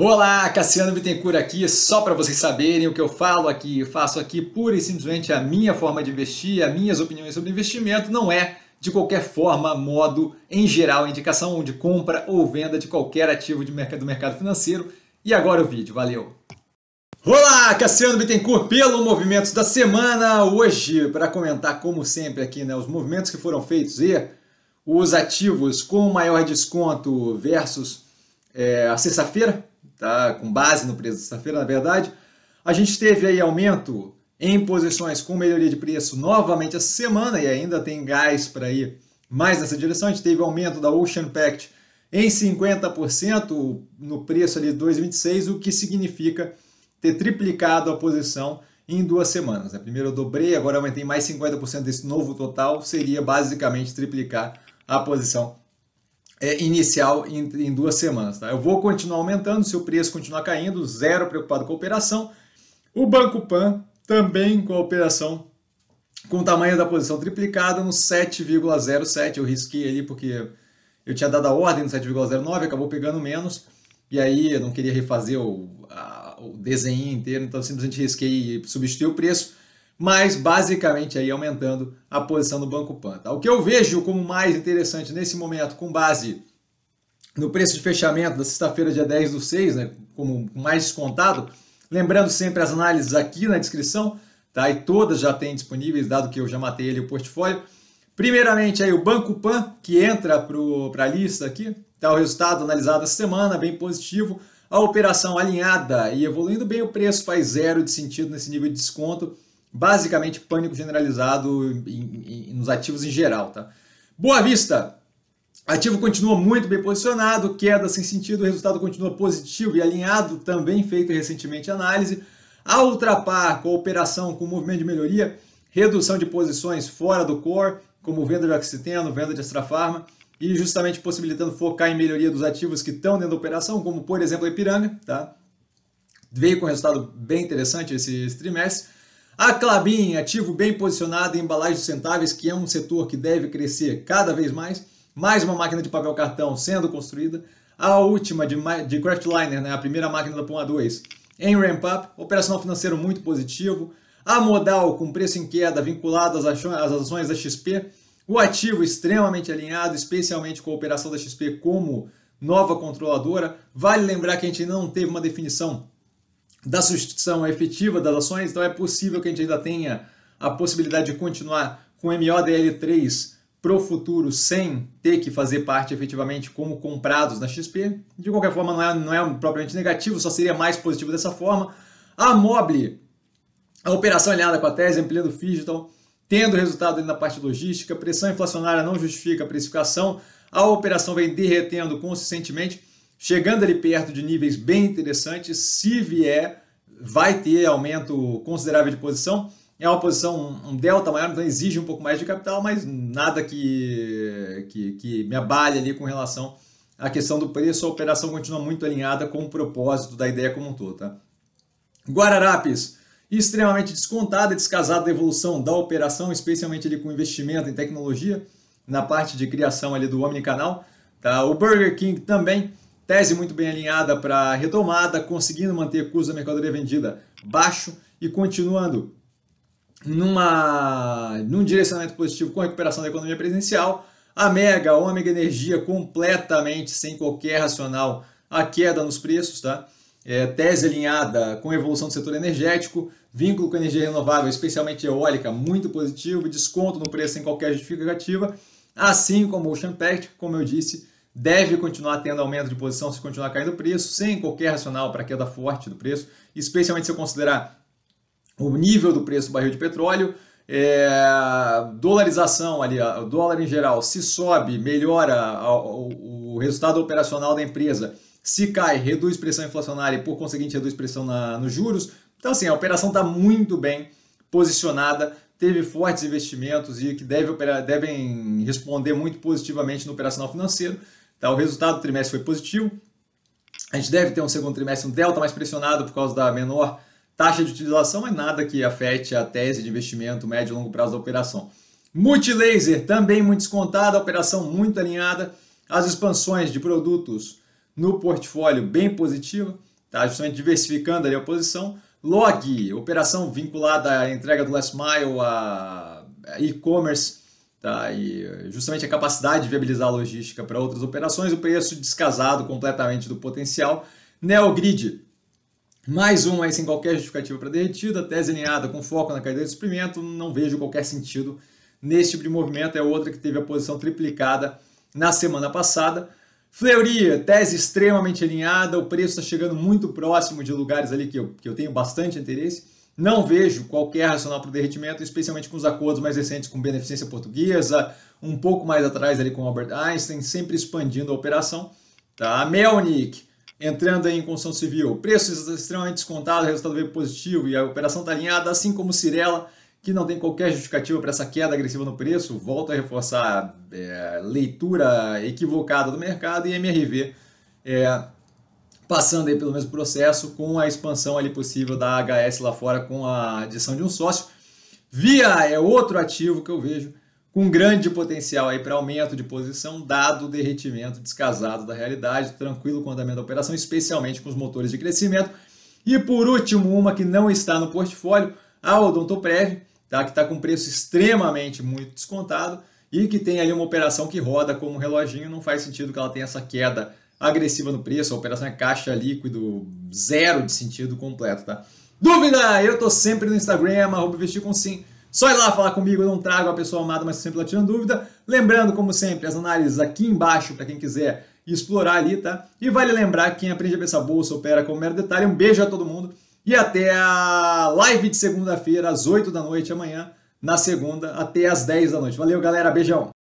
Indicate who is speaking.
Speaker 1: Olá, Cassiano Bittencourt aqui, só para vocês saberem o que eu falo aqui, faço aqui pura e simplesmente a minha forma de investir, as minhas opiniões sobre investimento, não é de qualquer forma, modo, em geral, indicação de compra ou venda de qualquer ativo de mercado, do mercado financeiro. E agora o vídeo, valeu! Olá, Cassiano Bittencourt pelo Movimentos da Semana, hoje para comentar como sempre aqui né, os movimentos que foram feitos e os ativos com maior desconto versus é, a sexta-feira, tá? com base no preço da sexta-feira, na verdade. A gente teve aí aumento em posições com melhoria de preço novamente essa semana e ainda tem gás para ir mais nessa direção. A gente teve aumento da Ocean Pact em 50% no preço ali de 2,26, o que significa ter triplicado a posição em duas semanas. Né? Primeiro eu dobrei, agora aumentei mais 50% desse novo total, seria basicamente triplicar a posição é, inicial em, em, duas semanas. Tá? Eu vou continuar aumentando, se o preço continuar caindo, zero preocupado com a operação. O Banco Pan também com a operação com o tamanho da posição triplicada no 7,07. Eu risquei ali porque eu tinha dado a ordem no 7,09, acabou pegando menos. E aí eu não queria refazer o, a, o desenho inteiro, então simplesmente risquei e substituí o preço mas basicamente aí aumentando a posição do Banco Pan. Tá? O que eu vejo como mais interessante nesse momento, com base no preço de fechamento da sexta-feira, dia 10 do 6, né, como mais descontado, lembrando sempre as análises aqui na descrição, tá? e todas já têm disponíveis, dado que eu já matei ali o portfólio. Primeiramente aí o Banco Pan, que entra para a lista aqui, tá? o resultado analisado essa semana, bem positivo, a operação alinhada e evoluindo bem o preço, faz zero de sentido nesse nível de desconto, basicamente pânico generalizado em, em, nos ativos em geral. Tá? Boa Vista, ativo continua muito bem posicionado, queda sem sentido, o resultado continua positivo e alinhado, também feito recentemente análise. A Ultrapar, com a operação com movimento de melhoria, redução de posições fora do core, como venda de oxiteno, venda de extrafarma, e justamente possibilitando focar em melhoria dos ativos que estão dentro da operação, como por exemplo a Ipiranga, tá? Veio com um resultado bem interessante esse trimestre. A Clabin, ativo bem posicionado em embalagens sustentáveis, que é um setor que deve crescer cada vez mais. Mais uma máquina de papel cartão sendo construída. A última de, de Craftliner, né, a primeira máquina da Puma 2, em ramp-up. Operacional financeiro muito positivo. A Modal com preço em queda vinculado às ações da XP. O ativo extremamente alinhado, especialmente com a operação da XP como nova controladora. Vale lembrar que a gente não teve uma definição da substituição efetiva das ações, então é possível que a gente ainda tenha a possibilidade de continuar com MODL3 para o futuro sem ter que fazer parte efetivamente como comprados na XP. De qualquer forma, não é, não é propriamente negativo, só seria mais positivo dessa forma. A Mobile, a operação alinhada com a tese, ampliando o digital, tendo resultado na parte logística, pressão inflacionária não justifica a precificação, a operação vem derretendo consistentemente chegando ali perto de níveis bem interessantes. Se vier, vai ter aumento considerável de posição. É uma posição, um delta maior, então exige um pouco mais de capital, mas nada que, que, que me abale ali com relação à questão do preço. A operação continua muito alinhada com o propósito da ideia como um todo. Tá? Guararapes, extremamente descontada, descasada da evolução da operação, especialmente ali com investimento em tecnologia, na parte de criação ali do Omnicanal. Tá? O Burger King também Tese muito bem alinhada para retomada, conseguindo manter custo da mercadoria vendida baixo e continuando numa, num direcionamento positivo com a recuperação da economia presencial. A Mega, Ômega Energia, completamente sem qualquer racional, a queda nos preços, tá? É, tese alinhada com a evolução do setor energético, vínculo com energia renovável, especialmente eólica, muito positivo, desconto no preço sem qualquer justificativa, assim como o Ocean Pact, como eu disse, deve continuar tendo aumento de posição se continuar caindo o preço, sem qualquer racional para queda forte do preço, especialmente se eu considerar o nível do preço do barril de petróleo, é, dolarização ali, o dólar em geral, se sobe, melhora o, o, resultado operacional da empresa, se cai, reduz pressão inflacionária e por conseguinte reduz pressão na, nos juros. Então assim, a operação está muito bem posicionada, teve fortes investimentos e que deve operar, devem responder muito positivamente no operacional financeiro. Tá? O resultado do trimestre foi positivo. A gente deve ter um segundo trimestre um delta mais pressionado por causa da menor taxa de utilização, mas nada que afete a tese de investimento médio e longo prazo da operação. Multilaser também muito descontada, operação muito alinhada, as expansões de produtos no portfólio bem positiva, tá? justamente diversificando ali a posição. Log, operação vinculada à entrega do last mile, a e-commerce, tá? e justamente a capacidade de viabilizar a logística para outras operações, o preço descasado completamente do potencial. Neogrid, mais um aí sem qualquer justificativa para derretida, tese alinhada com foco na caída de suprimento, não vejo qualquer sentido nesse tipo de movimento, é outra que teve a posição triplicada na semana passada. Fleuria, tese extremamente alinhada, o preço está chegando muito próximo de lugares ali que eu, que eu tenho bastante interesse. Não vejo qualquer racional para o derretimento, especialmente com os acordos mais recentes com Beneficência Portuguesa, um pouco mais atrás ali com Albert Einstein, sempre expandindo a operação. Tá? A Melnick, entrando em construção civil. Preços extremamente descontados, resultado veio positivo e a operação está alinhada, assim como Cirela, que não tem qualquer justificativa para essa queda agressiva no preço, volta a reforçar é, leitura equivocada do mercado e MRV é, passando aí pelo mesmo processo com a expansão ali possível da HS lá fora com a adição de um sócio. Via é outro ativo que eu vejo com grande potencial aí para aumento de posição, dado o derretimento descasado da realidade, tranquilo com o andamento da operação, especialmente com os motores de crescimento. E por último, uma que não está no portfólio, a Odontoprev, tá? que está com preço extremamente muito descontado e que tem ali uma operação que roda como um reloginho, não faz sentido que ela tenha essa queda agressiva no preço, a operação é caixa líquido, zero de sentido completo, tá? Dúvida? Eu tô sempre no Instagram, arroba vestir com sim. Só ir lá falar comigo, eu não trago a pessoa amada, mas sempre lá tirando dúvida. Lembrando, como sempre, as análises aqui embaixo para quem quiser explorar ali, tá? E vale lembrar que quem aprende a ver essa bolsa opera com mero detalhe. Um beijo a todo mundo e até a live de segunda-feira, às 8 da noite amanhã, na segunda, até às 10 da noite. Valeu, galera, beijão!